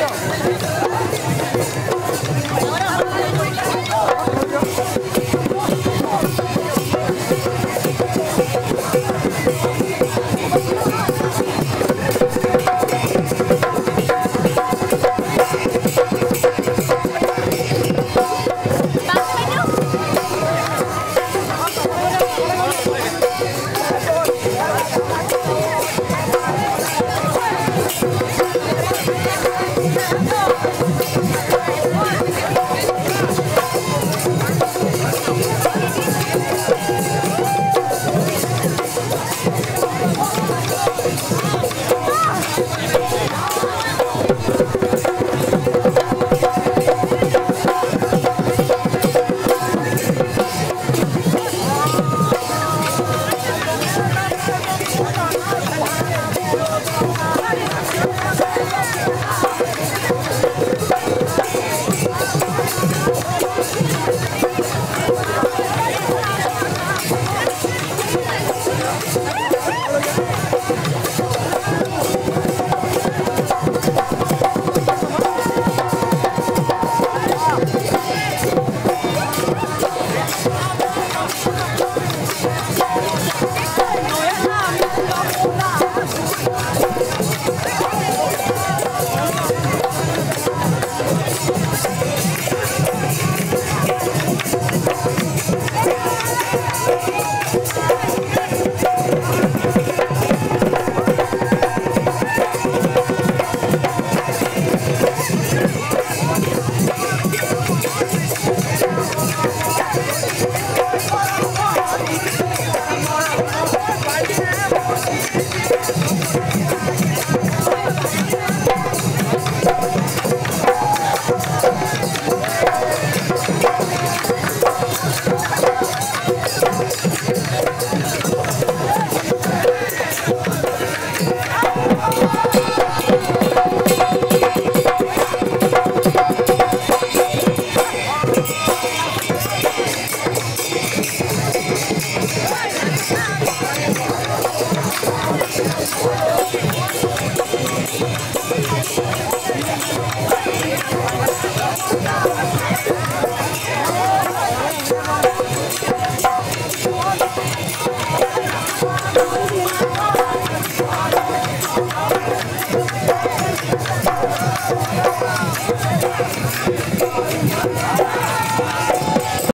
Let's go.